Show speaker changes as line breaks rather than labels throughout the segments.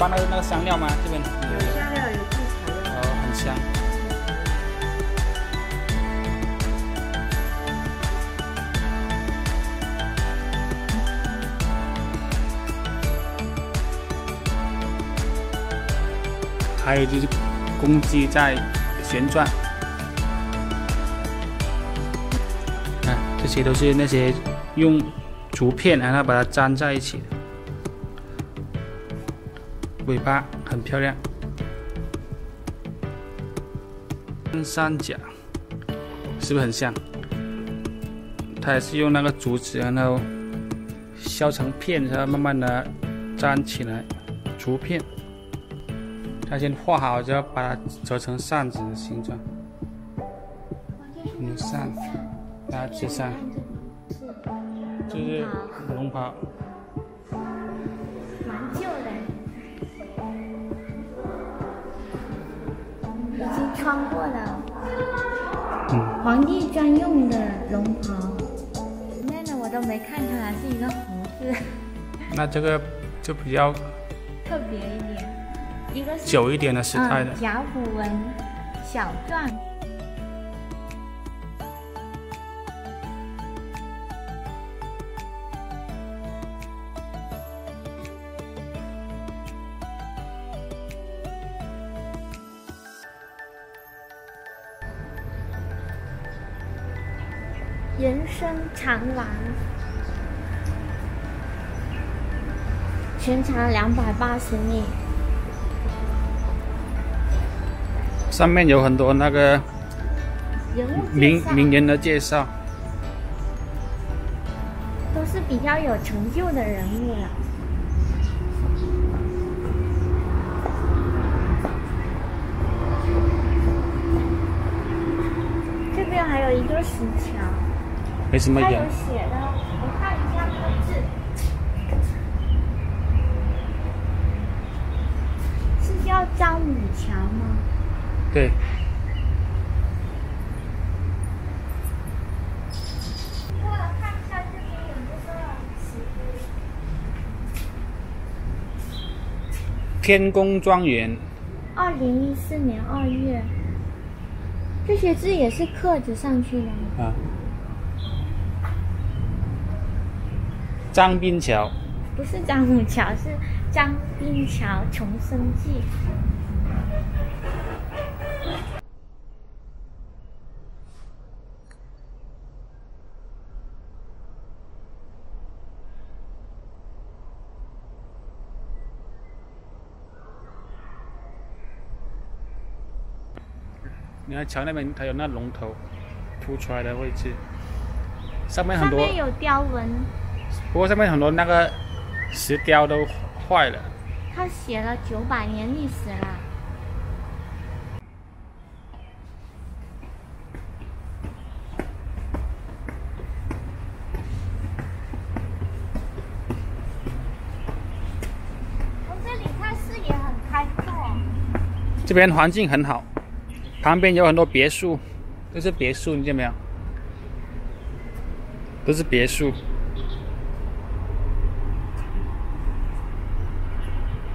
放那个那个香料吗？这边
有香料，有技巧的。
哦，很香。还有就是公鸡在旋转，看这些都是那些用竹片然后把它粘在一起的，尾巴很漂亮。穿山甲是不是很像？它也是用那个竹子，然后削成片，然后慢慢的粘起来，竹片。它先画好，之后把它折成扇子的形状。有扇，大家吃扇，就是龙袍，
穿过了。
嗯，
皇帝专用的龙袍，里面的我都没看出来是一个胡子，
那这个就比较
特别一点。一个是
久一点的时代的
嗯，甲骨文小篆。人生长廊，全长两百八十米。
上面有很多那个名名人的介绍。
都是比较有成就的人物了。这边还有一个石桥，
没什么
它有
人，
写的，我看一下那个字，是叫张五强吗？
对，
过来看一下这边有没有石碑。
天宫庄园，
二零一四年二月，这些字也是刻着上去的吗？
啊，张斌桥，
不是张母桥，是张斌桥重生记。
你看桥那边它有那龙头凸出来的位置，上面很多，
上面有雕纹，
不过上面很多那个石雕都坏了。
它写了九百年历史了。从这里看视野很开阔。
这边环境很好，旁边有很多别墅，都是别墅，你见没有？都是别墅。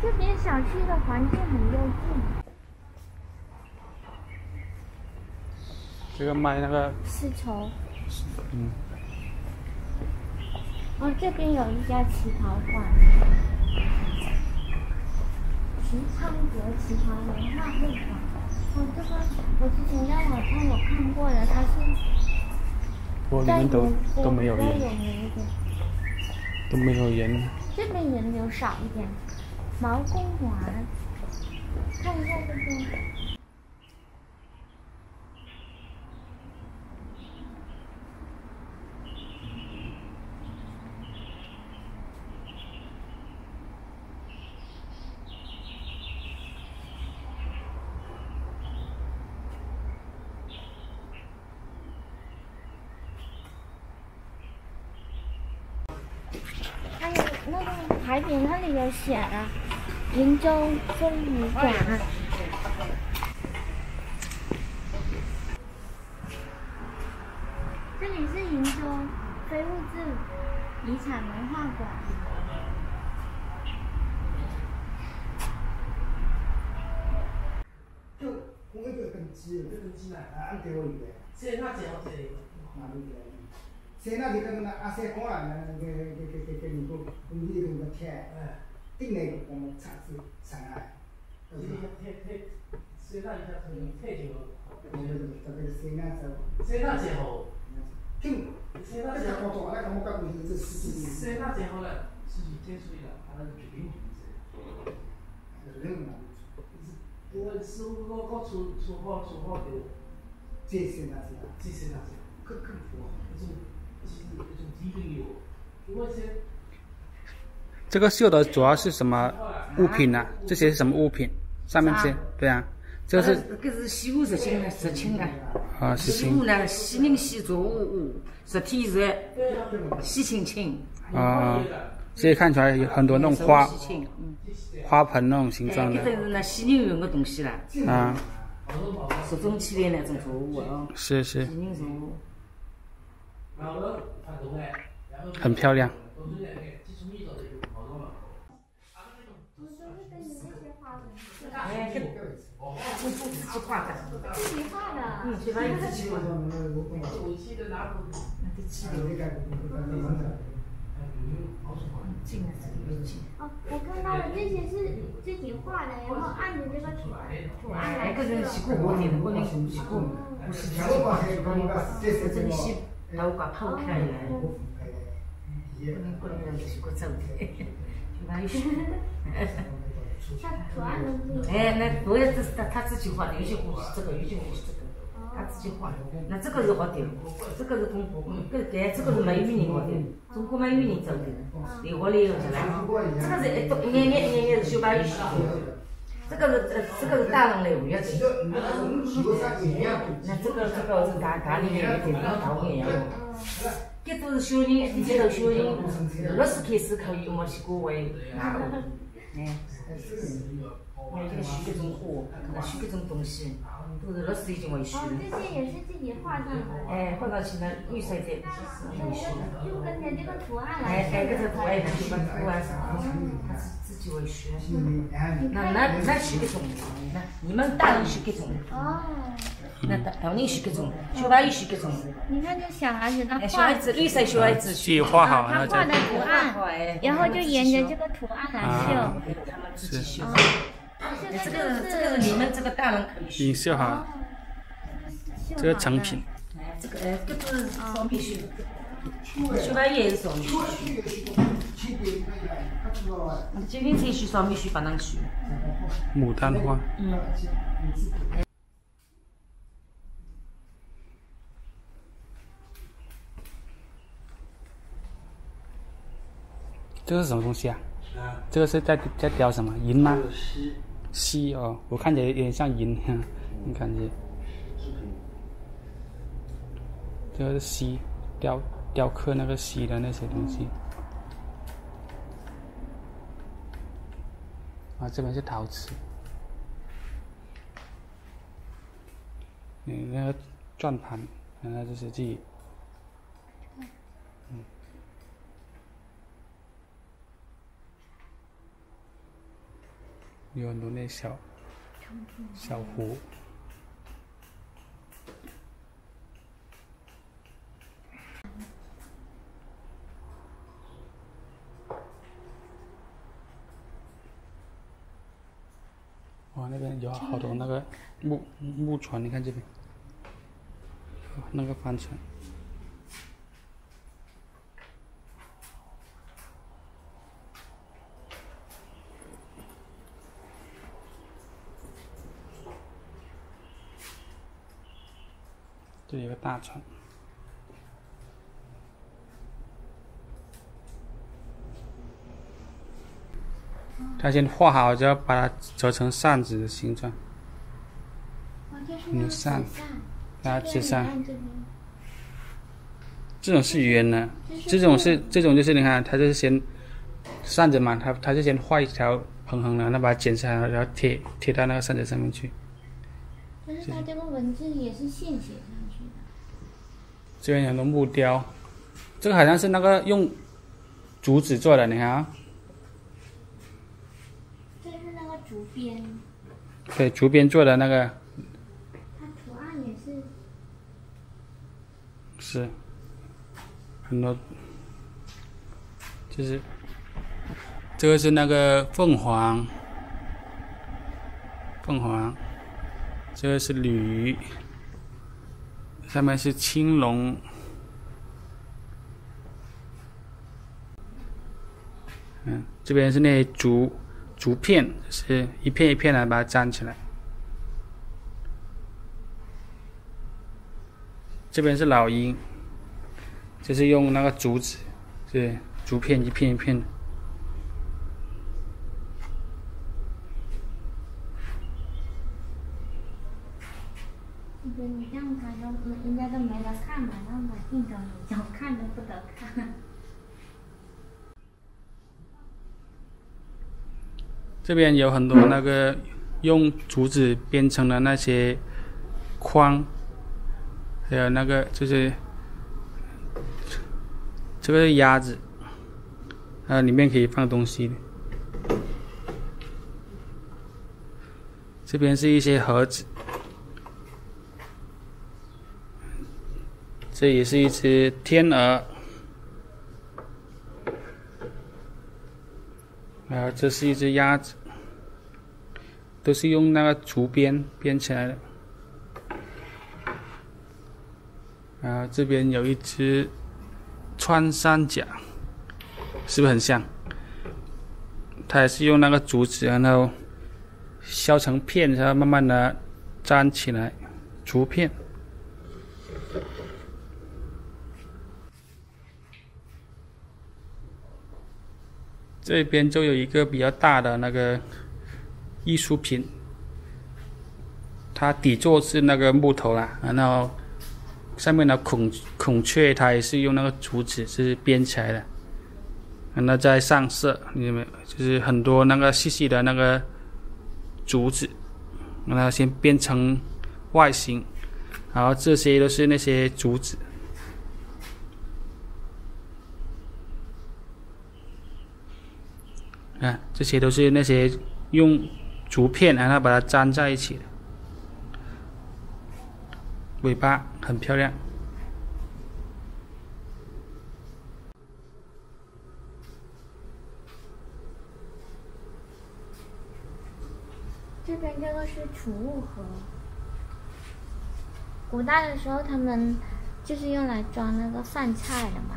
这边小区的环境很幽静，
这个卖那个，
丝绸。
嗯，
哦，这边有一家旗袍馆，徐昌阁旗袍文化会馆。哦，这个我之前在网上有看过的，它是
不过里面都都没有人，都没有人。
这边人流少一点，毛公馆，看一下这边。还有那个牌匾那里有写的银州非物馆，这里是银州非物质遗产文化馆。
就我那个登机哦，登机呢，俺带我爷爷，在哪最好坐？哪里坐？在哪就他们那阿三哥啊，那那那那那那那个工地里头没贴哎。定，那个我们厂子上来。这个太太，谁那一下太太久了。这个这个谁那这？谁那最好？挺。谁那最好做？那个我搞东西是十几年。谁那最好了？十几天出去了，他那是绝对品质。人嘛。我师傅搞搞出出好出好的，这些那些，这些那些，更更多，那种其实那种低品油，我这。
这个绣的主要是什么物品呢？这些是什么物品？上面这，对啊，这是。
这是西湖石青的，石青的。
啊，石
青。习物呢，细人细做物物，实体实，细青青。
啊，这些看起来有很多那种花。花盆那种形状的，
这是那西人用的东西啦。
啊，
是种起的那种作物啊。
是是。
西宁作物。
很漂亮。
自己画的。
自己画的。
嗯，自己画的。
哦，我看到了，这些是自己画的，然后按着这个图案来。这个是习
惯，我点的，我点习惯，不是自己画的，我这里写，然后挂抛开来，不能不能让习惯走的，就那有些。哎，那我也只是他他自己画的，有些故事这个，有些故事这个。他自己画，那这个是好的，这个是中国，这这这个是美女人画的，中国美女人做的，留下来以后是吧？这个是一朵一眼眼一眼眼是小白玉绣的，这个是呃这个是大人来画的，那这个这个是大大里面的，跟大红一样的，这都是小人，这都小人，六十开始可以用我去国外拿，哎，还有这个绣这种花，绣这种东西。都是老师已经会绣
哦，这些也是自己画上的。哎，
画上去了，绿色的，
会绣的。就跟着这个图案
来。哎，哎，跟着图案，这个图案上，他自自己会绣。那那那绣这种，那你们大人绣这种。哦。那大大人绣这种，小孩也绣这种。
你看这小孩子，他画。
小孩子绿色小孩子。
自己画好，
他画的图案，然后就沿着这个图案来绣。
他们自己绣。这个这个你们这个大人可以
绣。绣好，这个成品。
哎，这个哎，这是双面绣，也是双面绣。今天才绣双面绣，不能绣。
牡丹花。嗯。这个是什么东西啊？这个是在在雕什么银吗？锡哦，我看起来有点像银，你感觉？这个是锡，雕雕刻那个锡的那些东西。啊，这边是陶瓷。你，那个转盘，那就是自己。有很多那小小湖，哇，那边有好多那个木木船，你看这边，那个帆船。这一个大船，他先画好，之后把它折成扇子的形状。
有
扇，把它折扇。这种是圆的，这种是这种就是你看，它就是先扇子嘛，它它就先画一条横横的，那把它剪下来，然后贴贴到那个扇子上面去。
但是它这个文字也是现写的。
这边有个木雕，这个好像是那个用竹子做的，你看。
这是那个竹编。
对，竹编做的那个。
它图案也
是。是。很多。就是，这个是那个凤凰，凤凰，这个是鲤鱼。上面是青龙，嗯，这边是那竹竹片，是一片一片的把它粘起来。这边是老鹰，就是用那个竹子，对，竹片一片一片的。
你这样拍都人家都没得看嘛，然后把镜头想看都不得看。
这边有很多那个用竹子编成的那些框。还有那个就是这个鸭子，啊，里面可以放东西。这边是一些盒子，这也是一只天鹅，啊，这是一只鸭子，都是用那个竹编编起来的。啊，这边有一只穿山甲，是不是很像？它也是用那个竹子，然后削成片，然后慢慢的粘起来，竹片。这边就有一个比较大的那个艺术品，它底座是那个木头啦，然后。上面的孔孔雀，它也是用那个竹子是编起来的，然后再上色，你们就是很多那个细细的那个竹子，让它先编成外形，然后这些都是那些竹子，这些都是那些用竹片然后把它粘在一起的。尾巴很漂亮。
这边这个是储物盒，古代的时候他们就是用来装那个饭菜的嘛，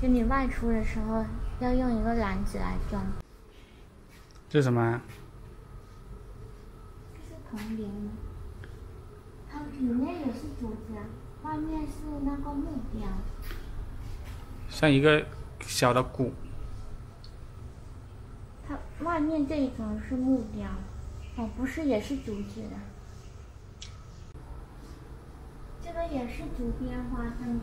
就你外出的时候要用一个篮子来装。
这是什么？
这是铜铃。它里面也是竹子，外面是那个木雕，
像一个小的鼓。
它外面这一层是木雕，哦，不是，也是竹子的。这个也是竹编花灯。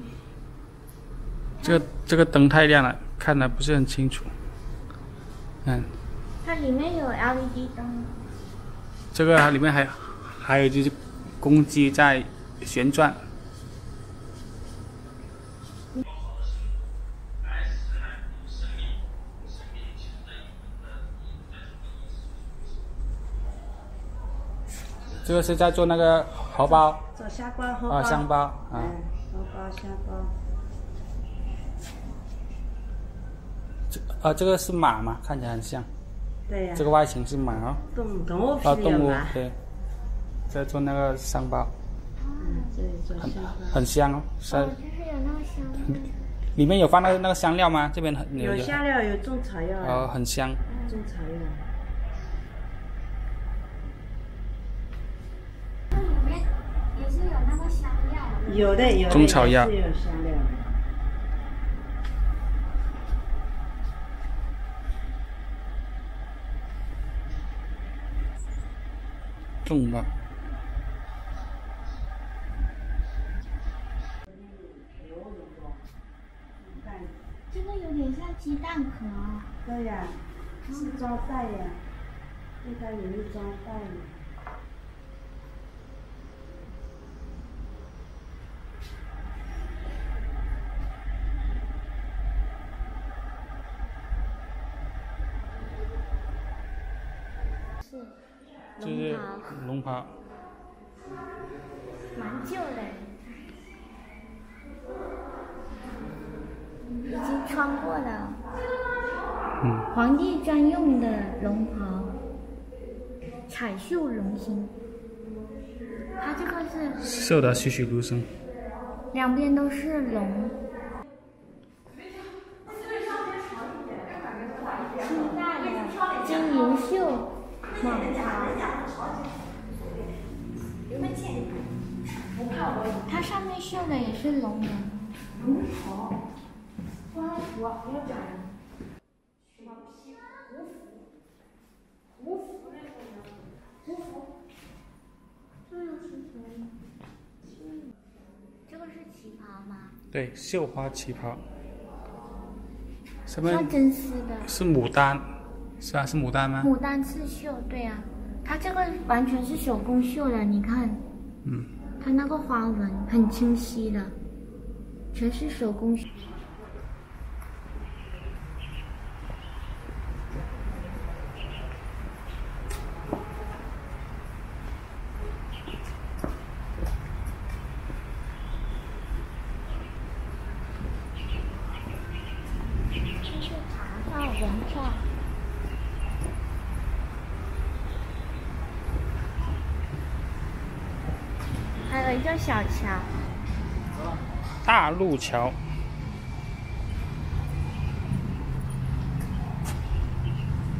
这个这个灯太亮了，看的不是很清楚。嗯。
它里面有 LED 灯。
这个里面还还有就是。公鸡在旋转。这个是在做那个荷包。
做虾包荷包。啊，
香包啊。
荷包香包。
这啊，这个是马吗？看起来很像。
对呀。
这个外形是马哦。
动物动物
啊，动物对。在做那个香包，很很香哦，
是。就是有那个香。
里面有放那个那个香料吗？这边很
有香料，有种草药。
哦，很香。
种草药。
那里面也是有那个香料。
有的有。
中草药。
是有香料。
种吧。
鸡蛋壳。
对呀，是装袋呀，应该也是装袋。
就是龙袍。
蛮旧的，已经穿过了。
嗯、
皇帝专用的龙袍，彩绣龙形。它这个是
绣的栩栩如生，
两边都是龙。它上面绣的也是龙纹。这个是旗袍吗？
对，绣花旗袍。什么？
真丝的。
是牡丹，是啊，是牡丹吗？
牡丹刺绣，对啊、它这个完全是手工绣的，你看，
嗯，
它那个花纹很清晰的，全是手工绣。这是茶道文化。叫小桥，
大路桥。